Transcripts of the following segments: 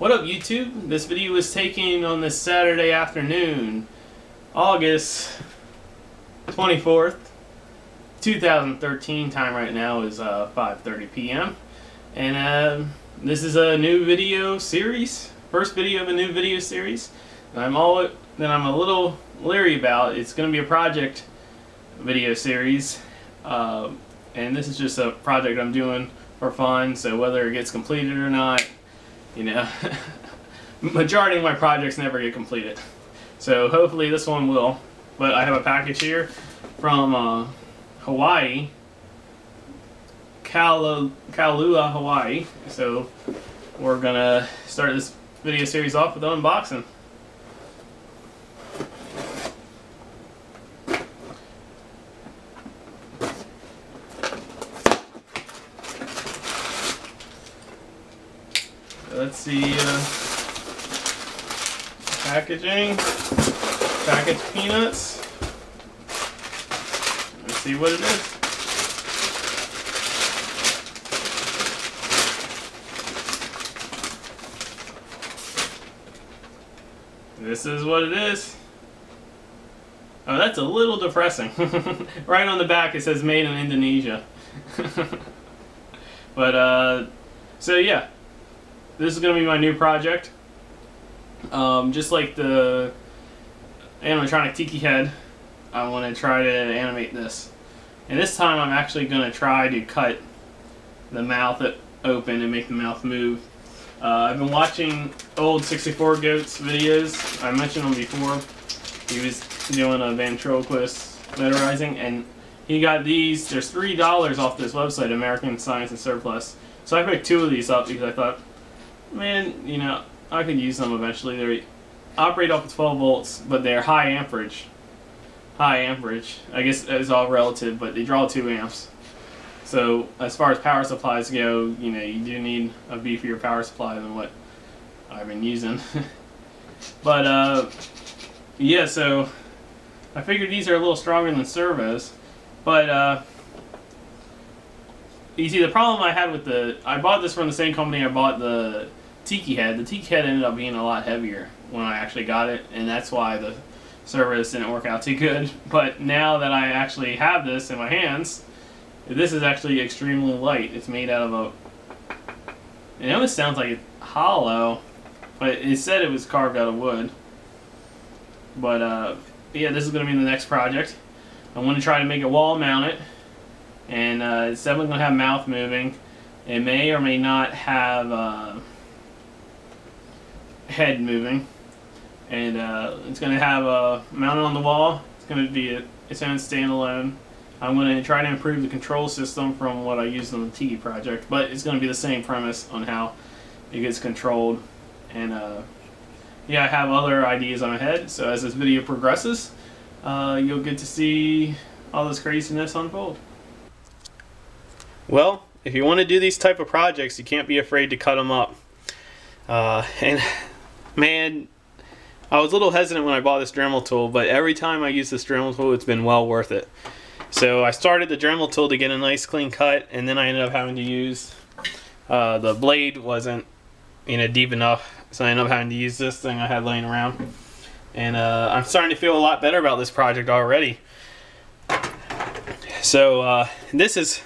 What up YouTube? This video was taken on this Saturday afternoon, August 24th, 2013. Time right now is uh, 5.30 p.m. And uh, this is a new video series, first video of a new video series. And I'm all that I'm a little leery about. It's going to be a project video series. Uh, and this is just a project I'm doing for fun, so whether it gets completed or not, you know, majority of my projects never get completed. So hopefully this one will. But I have a package here from uh, Hawaii, Kalu Kailua, Hawaii. So we're gonna start this video series off with unboxing. See uh, packaging, packaged peanuts. Let's see what it is. This is what it is. Oh, that's a little depressing. right on the back it says made in Indonesia. but, uh, so yeah, this is going to be my new project. Um, just like the animatronic Tiki head, I want to try to animate this. And this time I'm actually going to try to cut the mouth open and make the mouth move. Uh, I've been watching old 64 Goats videos. I mentioned them before. He was doing a ventriloquist notarizing and he got these. There's $3 off this website, American Science and Surplus. So I picked two of these up because I thought man, you know, I could use them eventually. They operate off of 12 volts, but they're high amperage. High amperage. I guess it's all relative, but they draw 2 amps. So as far as power supplies go, you know, you do need a beefier power supply than what I've been using. but, uh, yeah, so I figured these are a little stronger than servos. But, uh, you see, the problem I had with the, I bought this from the same company I bought the Tiki head. The Tiki head ended up being a lot heavier when I actually got it, and that's why the servos didn't work out too good. But now that I actually have this in my hands, this is actually extremely light. It's made out of a, it almost sounds like it's hollow, but it said it was carved out of wood. But uh, yeah, this is going to be the next project. I'm going to try to make a wall mount it, and uh, it's definitely going to have mouth moving. It may or may not have uh, head moving. And uh, it's going to have a mounted on the wall. It's going to be a, its own standalone. I'm going to try to improve the control system from what I used on the Tiki project, but it's going to be the same premise on how it gets controlled. And uh, yeah, I have other ideas on my head, so as this video progresses, uh, you'll get to see all this craziness unfold. Well, if you want to do these type of projects, you can't be afraid to cut them up. Uh, and man, I was a little hesitant when I bought this Dremel tool, but every time I use this Dremel tool, it's been well worth it. So I started the Dremel tool to get a nice clean cut, and then I ended up having to use, uh, the blade wasn't, you know, deep enough, so I ended up having to use this thing I had laying around. And uh, I'm starting to feel a lot better about this project already. So uh, this is,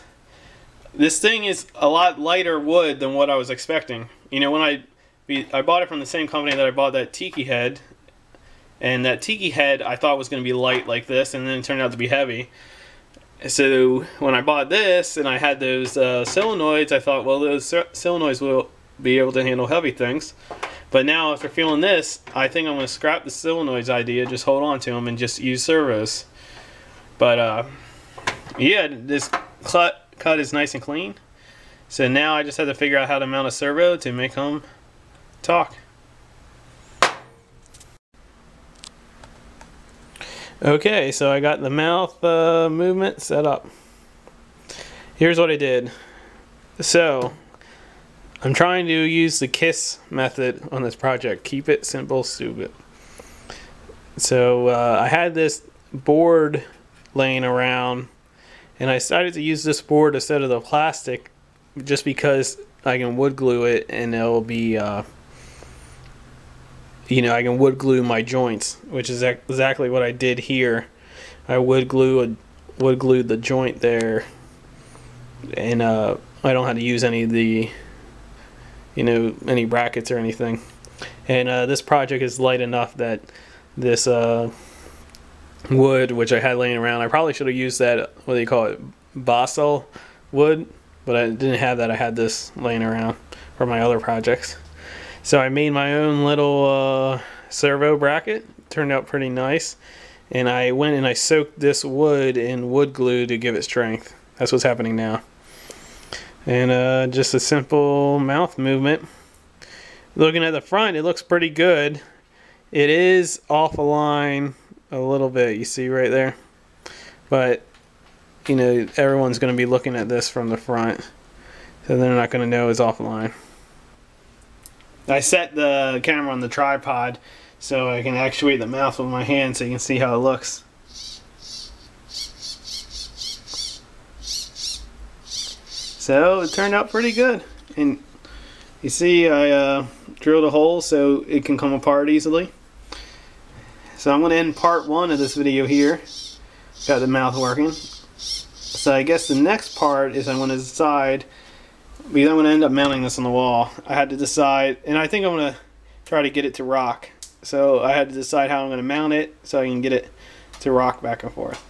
this thing is a lot lighter wood than what I was expecting. You know, when I I bought it from the same company that I bought that Tiki head. And that Tiki head I thought was going to be light like this, and then it turned out to be heavy. So when I bought this and I had those uh, solenoids, I thought, well, those solenoids will be able to handle heavy things. But now after feeling this, I think I'm going to scrap the solenoids idea, just hold on to them and just use servos. But uh, yeah, this cut, cut is nice and clean. So now I just have to figure out how to mount a servo to make them talk. Okay, so I got the mouth uh, movement set up. Here's what I did. So, I'm trying to use the KISS method on this project. Keep it simple, stupid. So, uh, I had this board laying around, and I decided to use this board instead of the plastic just because I can wood glue it and it'll be uh, you know, I can wood glue my joints, which is exactly what I did here. I wood glue a wood glued the joint there, and uh, I don't have to use any of the, you know, any brackets or anything. And uh, this project is light enough that this uh, wood, which I had laying around, I probably should have used that. What do you call it, balsa wood? But I didn't have that. I had this laying around for my other projects. So I made my own little uh, servo bracket. Turned out pretty nice. And I went and I soaked this wood in wood glue to give it strength. That's what's happening now. And uh, just a simple mouth movement. Looking at the front, it looks pretty good. It is off a line a little bit, you see right there. But, you know, everyone's going to be looking at this from the front. So they're not going to know it's offline. I set the camera on the tripod so I can actuate the mouth with my hand so you can see how it looks. So it turned out pretty good. And you see I uh, drilled a hole so it can come apart easily. So I'm going to end part one of this video here. Got the mouth working. So I guess the next part is I'm going to decide because I'm going to end up mounting this on the wall. I had to decide, and I think I'm going to try to get it to rock. So I had to decide how I'm going to mount it so I can get it to rock back and forth.